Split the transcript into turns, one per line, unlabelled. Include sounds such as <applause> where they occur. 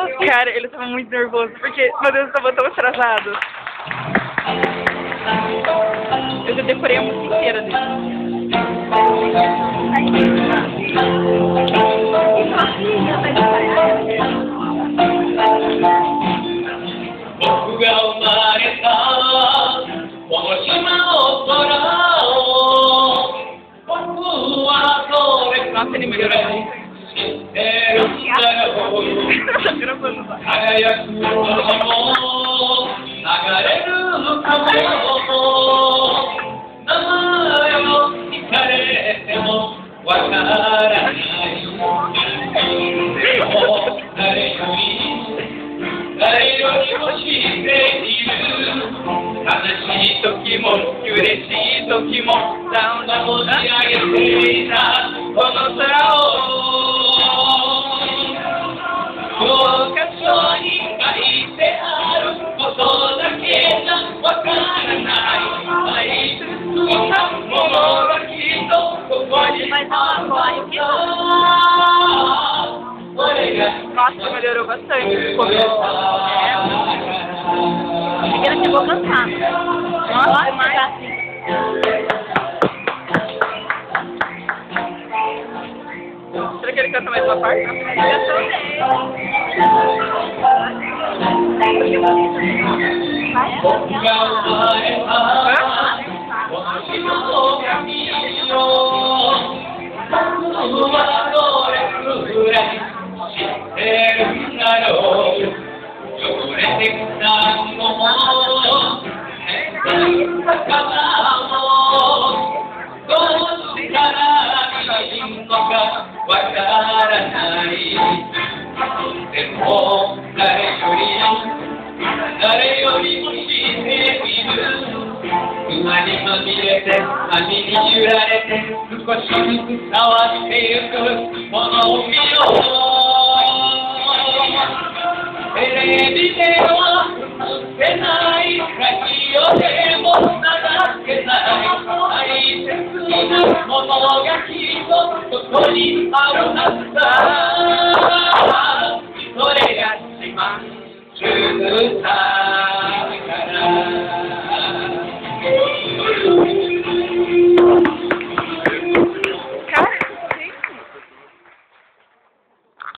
<laughs> Cara, ele tava muito nervoso, porque, meu Deus, eu tava tão atrasado. Eu já decorei a música inteira dele. Nossa, ele melhorou.
輝くも流れる川も名前を聞かれてもわからない誰より誰よりも知っている悲しい時も嬉しい時もサウンド持ち上げていたこの
mas ela corre que
não.
Nossa, melhorou bastante. É.
Ela chegou a cantar.
Nossa, é
mais assim.
Será que ele canta mais uma parte?
Eu também. Vai? Hã? まみれて網に揺られて少しずつ変わってゆくものを見よう 大切なものがきっとそこにあるはだ